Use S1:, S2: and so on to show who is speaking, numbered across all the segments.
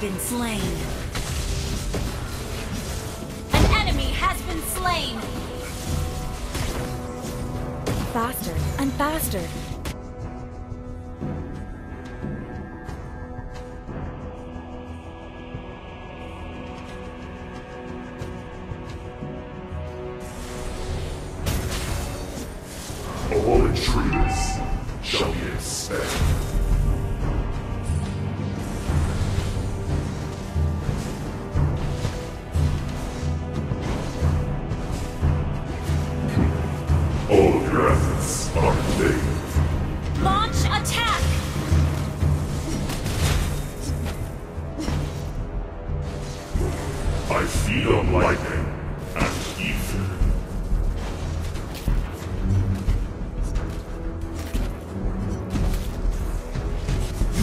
S1: been slain. An enemy has been slain. Faster and faster.
S2: All intruders shall be expelled.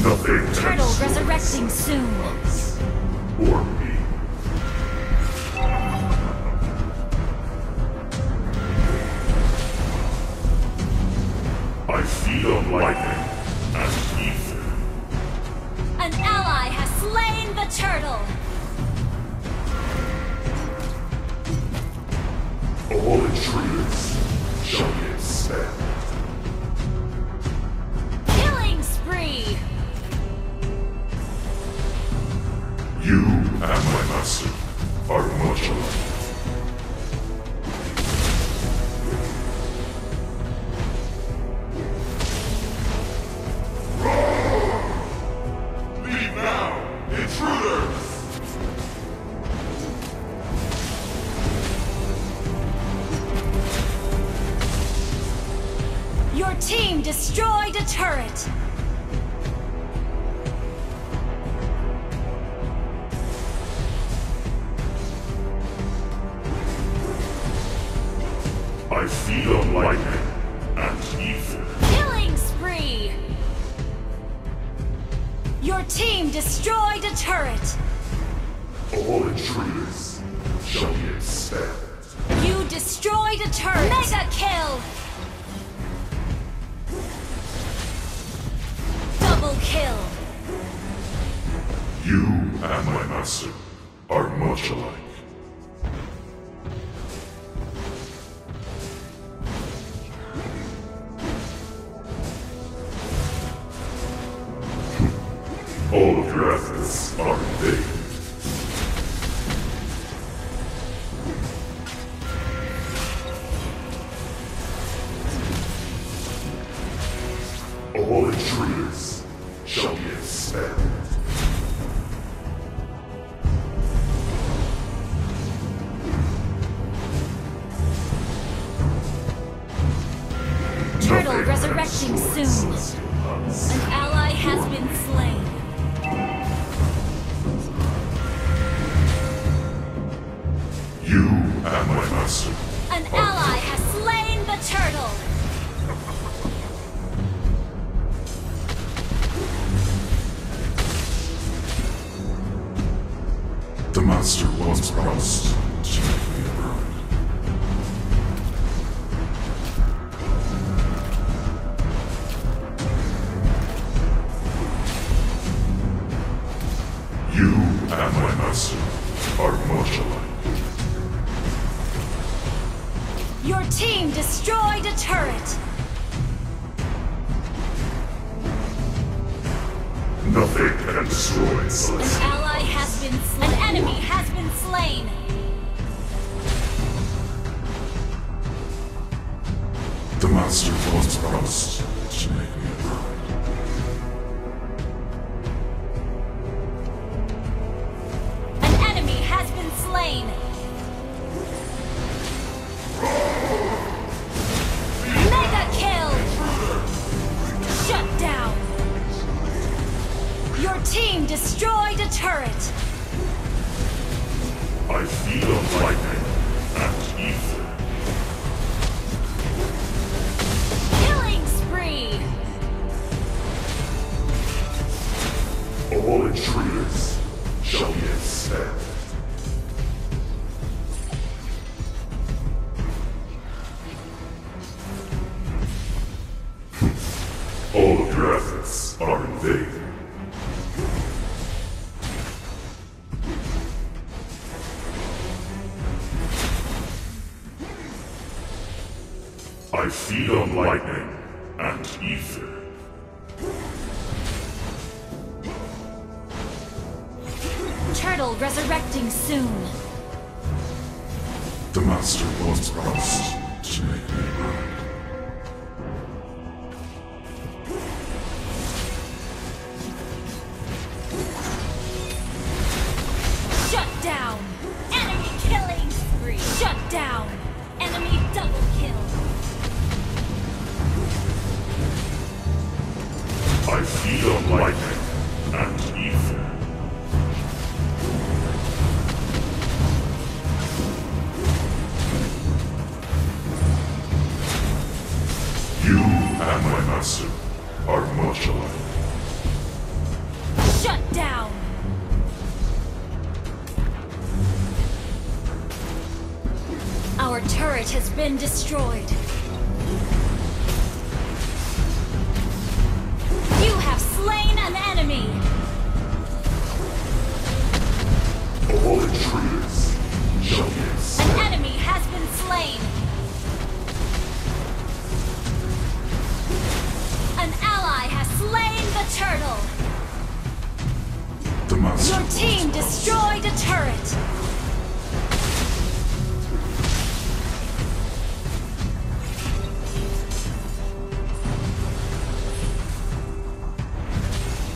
S2: Nothing
S1: Turtle resurrecting soon.
S2: or me. I feed on lightning and ether.
S1: An ally has slain the turtle.
S2: All intruders shall be expelled. You and my master are much alike. Leave now, intruders!
S1: Your team destroyed a turret.
S2: I feed on lightning and ether.
S1: Killing spree! Your team destroyed a turret.
S2: All intruders shall be expelled.
S1: You destroyed a turret. Mega kill! Double kill!
S2: You and my master are much alike. All of your efforts are in. All intruders shall be expelled.
S1: Turtle resurrecting soon. An ally has been slain. An ally has slain the turtle.
S2: The master make me. You and my master are much
S1: Your team destroyed a turret.
S2: Nothing can destroy
S1: An
S2: us.
S1: ally has been slain. An enemy has been slain.
S2: The master once promised to make me a bride.
S1: An enemy has been slain.
S2: I feed on I feed on lightning and ether.
S1: Turtle resurrecting soon.
S2: The Master once promised feed on and ether. You and my master are much alike.
S1: Shut down! Our turret has been destroyed. Your team destroyed a turret!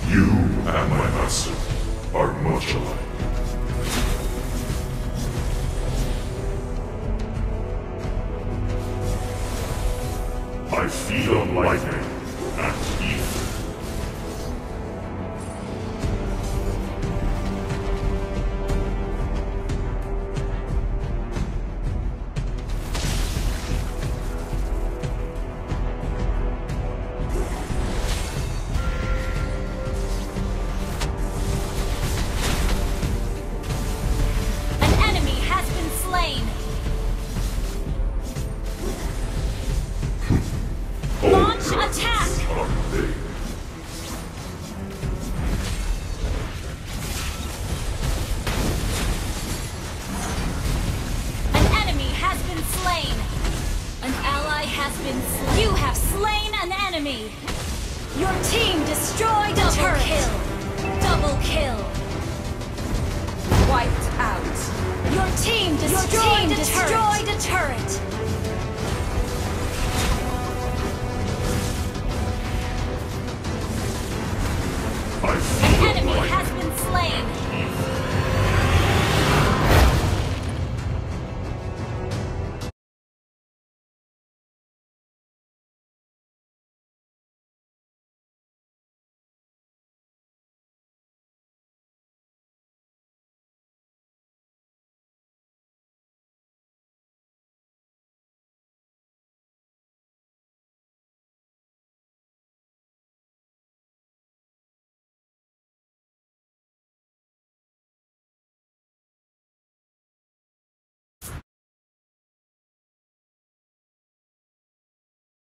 S2: You and my master are much alike. I feed on lightning
S1: has been slain! You have slain an enemy! Your team destroyed a turret! kill! Double kill!
S3: Wiped out.
S1: Your team destroyed,
S3: team
S1: a,
S3: destroyed
S1: a turret!